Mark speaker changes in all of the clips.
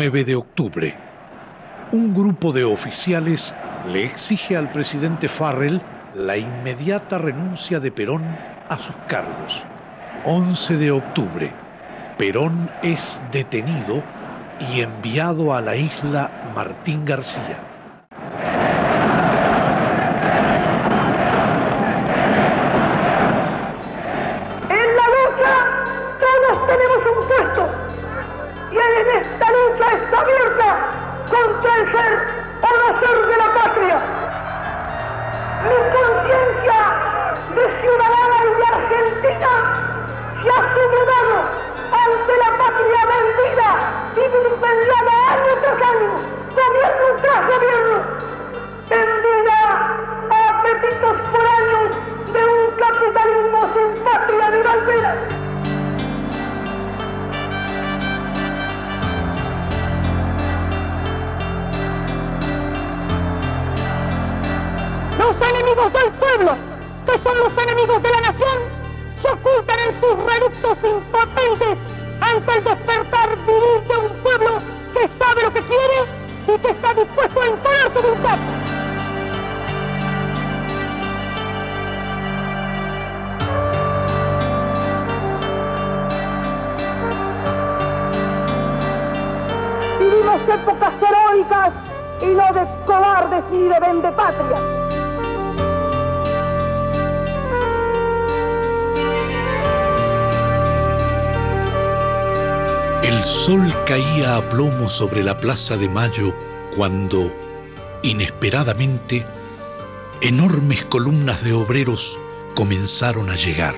Speaker 1: 9 de octubre. Un grupo de oficiales le exige al presidente Farrell la inmediata renuncia de Perón a sus cargos. 11 de octubre. Perón es detenido y enviado a la isla Martín García.
Speaker 2: Enemigos de la nación, se ocultan en sus reductos impotentes ante el despertar viril de un pueblo que sabe lo que quiere y que está dispuesto a encarar su voluntad. Vivimos épocas heroicas y no de cobardes ni de vende
Speaker 1: El sol caía a plomo sobre la Plaza de Mayo cuando, inesperadamente, enormes columnas de obreros comenzaron a llegar.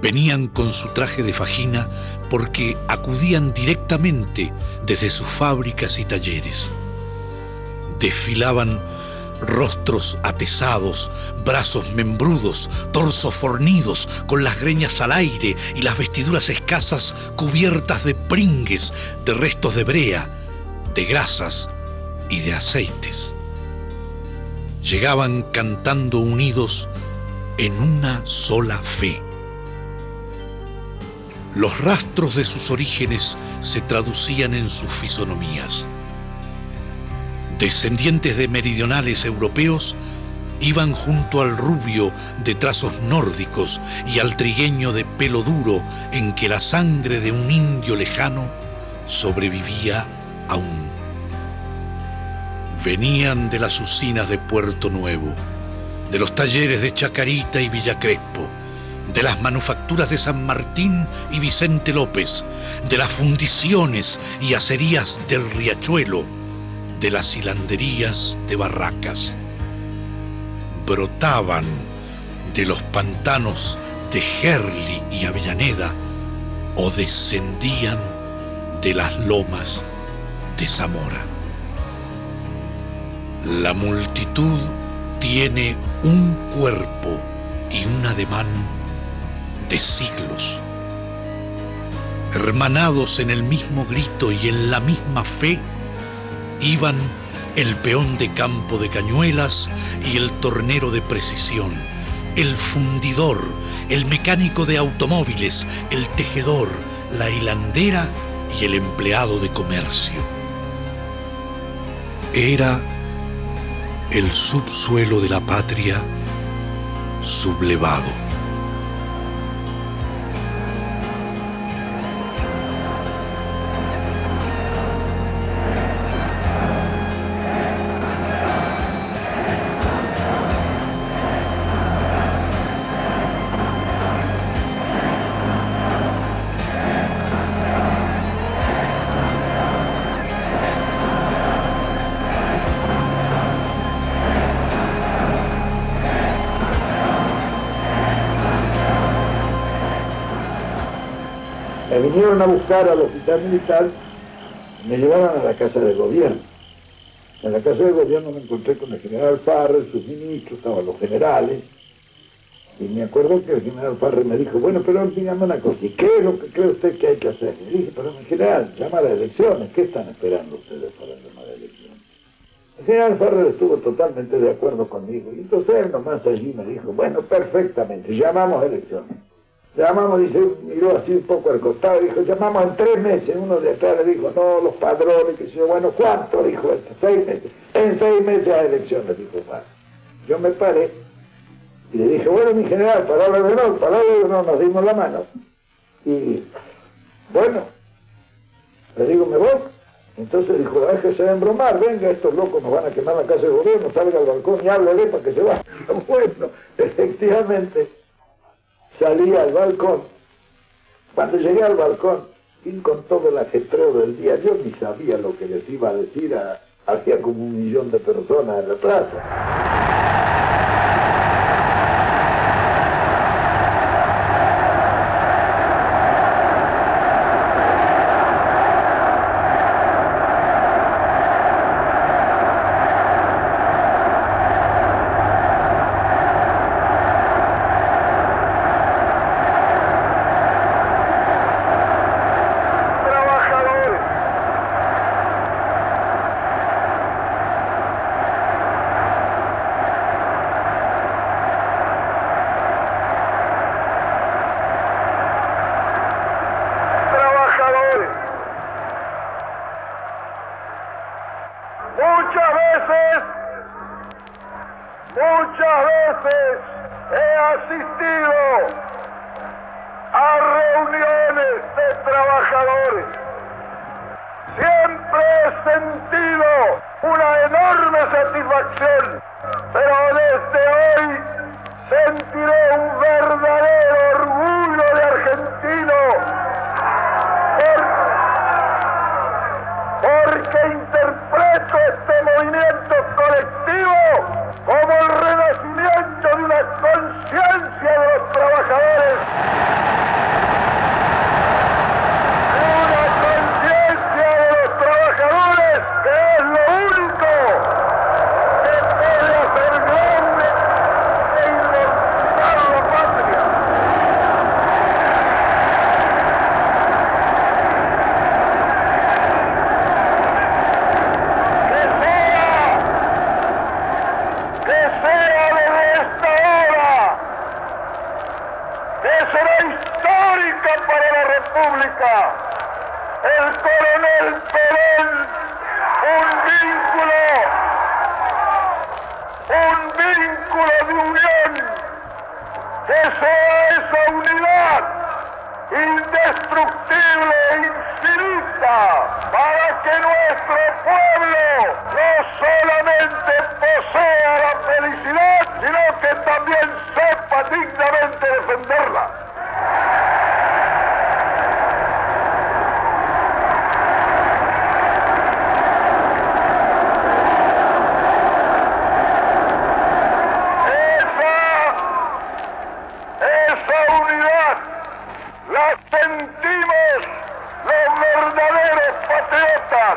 Speaker 1: Venían con su traje de fajina porque acudían directamente desde sus fábricas y talleres. Desfilaban rostros atesados, brazos membrudos, torsos fornidos, con las greñas al aire y las vestiduras escasas cubiertas de pringues, de restos de brea, de grasas y de aceites. Llegaban cantando unidos en una sola fe. Los rastros de sus orígenes se traducían en sus fisonomías descendientes de meridionales europeos, iban junto al rubio de trazos nórdicos y al trigueño de pelo duro en que la sangre de un indio lejano sobrevivía aún. Venían de las usinas de Puerto Nuevo, de los talleres de Chacarita y Villa Crespo, de las manufacturas de San Martín y Vicente López, de las fundiciones y acerías del Riachuelo, de las hilanderías de barracas. Brotaban de los pantanos de Gerli y Avellaneda o descendían de las lomas de Zamora. La multitud tiene un cuerpo y un ademán de siglos. Hermanados en el mismo grito y en la misma fe, Iban el peón de campo de cañuelas y el tornero de precisión, el fundidor, el mecánico de automóviles, el tejedor, la hilandera y el empleado de comercio. Era el subsuelo de la patria sublevado.
Speaker 3: A buscar al hospital militar, me llevaron a la casa del gobierno. En la casa del gobierno me encontré con el general Farre, sus ministros, estaban los generales, y me acuerdo que el general Farre me dijo, bueno, pero dígame una cosa, ¿y qué es lo que cree usted que hay que hacer? Y dije, pero mi general, llama a elecciones, ¿qué están esperando ustedes para llamar a elecciones? El general Farre estuvo totalmente de acuerdo conmigo, y entonces él nomás allí me dijo, bueno, perfectamente, llamamos a elecciones.
Speaker 4: Llamamos, dice, miró así un poco al costado, dijo, llamamos en tres meses. Uno de atrás le dijo, no, los padrones, que yo, bueno, ¿cuánto? Dijo esto, seis meses. En seis meses a elecciones, dijo Juan. Yo me paré y le dije, bueno, mi general, palabra de honor, palabra de honor, nos dimos la mano. Y, bueno, le digo, me voy. Entonces dijo, déjese de embromar, venga, estos locos nos van a quemar la casa de gobierno, salga al balcón y háblele para que se vaya. Bueno, efectivamente, salí al balcón. Cuando llegué al balcón, y con todo el ajetreo del día, yo ni sabía lo que les iba a decir a, hacía como un millón de personas en la plaza.
Speaker 3: Jackson. Coronel Perón, un vínculo, un vínculo de unión, que sea esa unidad indestructible e infinita para que nuestro pueblo no solamente posea la felicidad, sino que también sepa dignamente defenderla. La sentimos los verdaderos patriotas,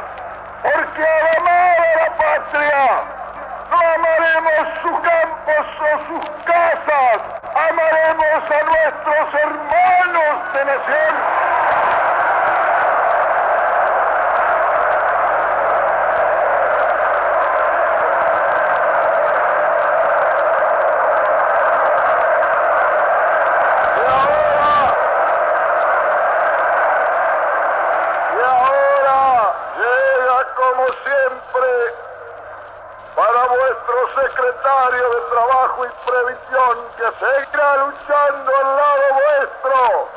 Speaker 3: porque al amar a la patria, no amaremos sus campos o sus casas, amaremos a nuestros hermanos de nación. Y ahora, y ahora llega como siempre para secretario de Trabajo y Previsión que seguirá luchando al lado vuestro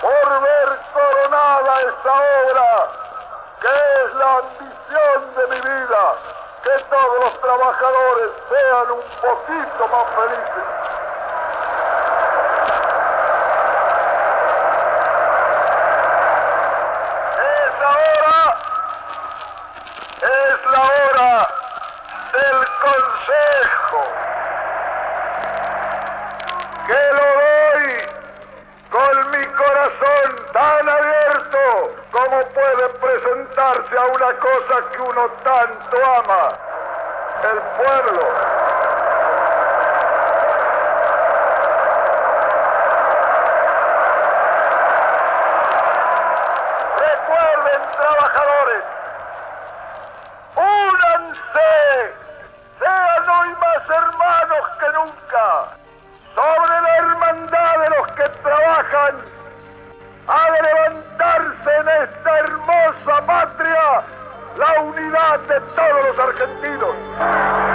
Speaker 3: por ver coronada esta obra que es la ambición de mi vida, que todos los trabajadores sean un poquito más felices. Puede presentarse a una cosa que uno tanto ama, el pueblo. Recuerden, trabajadores, únanse, sean hoy más hermanos que nunca, sobre la hermandad de levantarse esta hermosa patria la unidad de todos los argentinos.